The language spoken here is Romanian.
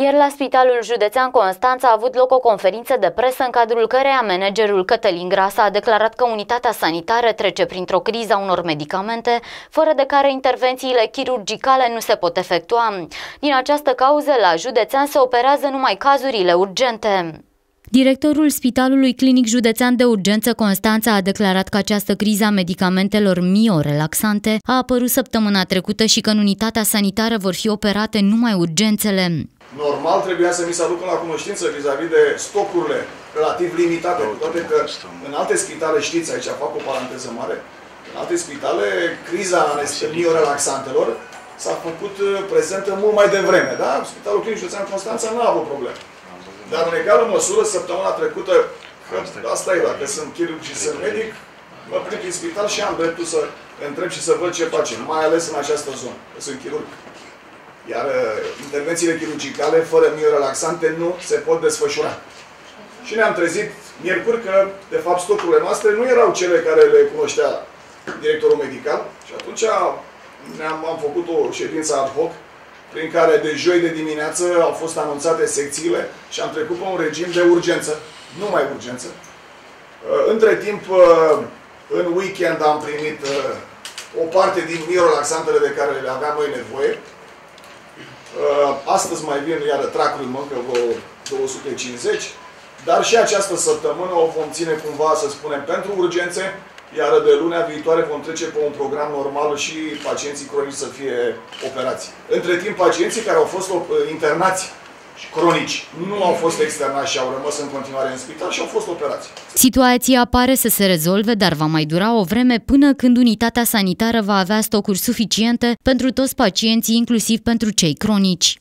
Ieri la Spitalul Județean Constanța a avut loc o conferință de presă în cadrul căreia managerul Cătălin Grasa a declarat că unitatea sanitară trece printr-o criză a unor medicamente, fără de care intervențiile chirurgicale nu se pot efectua. Din această cauză, la Județean se operează numai cazurile urgente. Directorul Spitalului Clinic Județean de Urgență Constanța a declarat că această criză a medicamentelor miorelaxante a apărut săptămâna trecută și că în unitatea sanitară vor fi operate numai urgențele. Normal trebuia să mi se aducă la cunoștință vis-a-vis de stocurile relativ limitate, cu toate că în alte spitale, știți, aici fac o paranteză mare, în alte spitale, criza miorelaxantelor s-a făcut uh, prezentă mult mai devreme, da? Spitalul Clinic Județean Constanța nu a avut probleme. Dar în egală măsură, săptămâna trecută, că asta e, dacă sunt chirurg și sunt medic, mă plimb în spital și am dreptul să întreb și să văd ce facem, mai ales în această zonă, că sunt chirurg. Iar uh, intervențiile chirurgicale fără miorelaxante nu se pot desfășura. Și ne-am trezit miercuri că, de fapt, stocurile noastre nu erau cele care le cunoștea directorul medical și atunci am am făcut o ședință ad hoc prin care de joi de dimineață au fost anunțate secțiile și am trecut pe un regim de urgență, nu mai urgență. Uh, între timp, uh, în weekend am primit uh, o parte din miorelaxantele de care le aveam noi nevoie. Astăzi mai vin iară tracul în mâncă vreo 250, dar și această săptămână o vom ține cumva, să spunem, pentru urgențe, iar de lunea viitoare vom trece pe un program normal și pacienții cronici să fie operați. Între timp, pacienții care au fost internați cronici nu au fost externați și au rămas în continuare în spital și au fost operați. Situația pare să se rezolve, dar va mai dura o vreme până când unitatea sanitară va avea stocuri suficiente pentru toți pacienții, inclusiv pentru cei cronici.